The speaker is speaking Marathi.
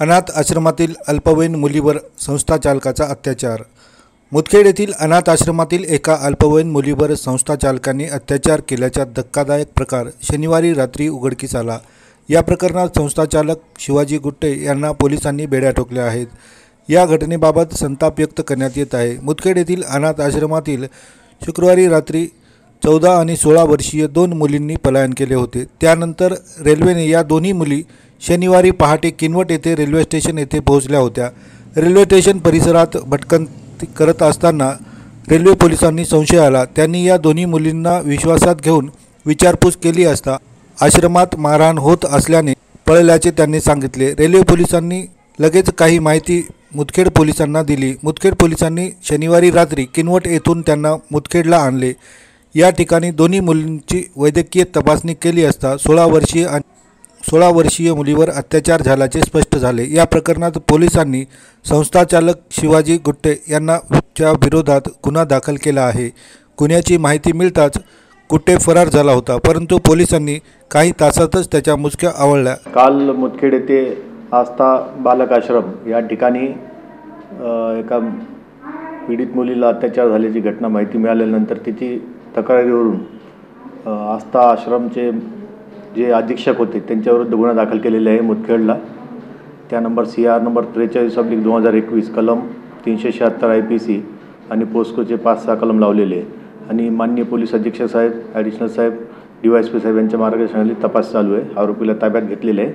अनाथ आश्रमातील अल्पवयीन मुलीवर संस्था चालकाचा अत्याचार. मुदखेड येथील अनाथ आश्रमातील एका अल्पवयीन मुलीवर संस्थाचालकाने अत्याचार केल्याचा धक्कादायक प्रकार शनिवारी रात्री उघडकीस आला. या प्रकरणात संस्थाचालक शिवाजी गुट्टे यांना पोलिसांनी बेड्या ठोकल्या आहेत. या घटनेबाबत संताप व्यक्त करण्यात येत आहे. मुदखेड येथील अनाथ आश्रमातील शुक्रवारी रात्री चौदा आणि सोळा वर्षीय दोन मुलींनी पलायन केले होते. त्यानंतर रेल्वेने या दोन्ही मुली शनिवारी पहाटे किनवट येथे रेल्वे स्टेशन येथे पोहोचल्या होत्या. रेल्वे स्टेशन परिसरात भटकन करत असताना रेल्वे पोलिसांनी संशय आला. त्यांनी या दोन्ही मुलींना विश्वासात घेऊन विचारपूस केली असता आश्रमात मारहाण होत असल्याने पळल्याचे त्यांनी सांगितले. रेल्वे पोलिसांनी लगेच काही माहिती मुदखेड पोलिसांना दिली. मुदखेड पोलिसांनी शनिवारी रात्री किनवट येथून त्यांना मुदखेडला आणले. या ठिकाणी दोन्ही मुलींची वैद्यकीय तपासणी केली असता सोळा वर्षीय आणि सोळा वर्षीय मुलीवर अत्याचार झाल्याचे स्पष्ट झाले. या प्रकरणात पोलिसांनी संस्थाचालक शिवाजी गुट्टे यांना च्या विरोधात गुन्हा दाखल केला आहे. गुन्ह्याची माहिती मिळताच गुट्टे फरार झाला होता परंतु पोलिसांनी काही तासातच त्याच्या मुसक्या आवळल्या. काल मुदखेड येथे आस्था बालक आश्रम या ठिकाणी एका पीडित मुलीला अत्याचार झाल्याची घटना माहिती मिळाल्यानंतर तिची तक्रारीवरून आस्था आश्रमचे जे अधीक्षक होते त्यांच्याविरुद्ध गुन्हा दाखल केलेला आहे मुदखेडला. त्या नंबर सी आर नंबर त्रेचाळीस अब्लिक दोन हजार एकवीस कलम तीनशे शहात्तर आय पी सी आणि पोस्कोचे पाच सहा कलम लावलेले आहे. आणि मान्य पोलीस अधीक्षक साहेब ॲडिशनल साहेब डी वाय एस पी साहेब यांच्या मार्गदर्शनाखाली तपास चालू आहे. आरोपीला ताब्यात घेतलेले आहे.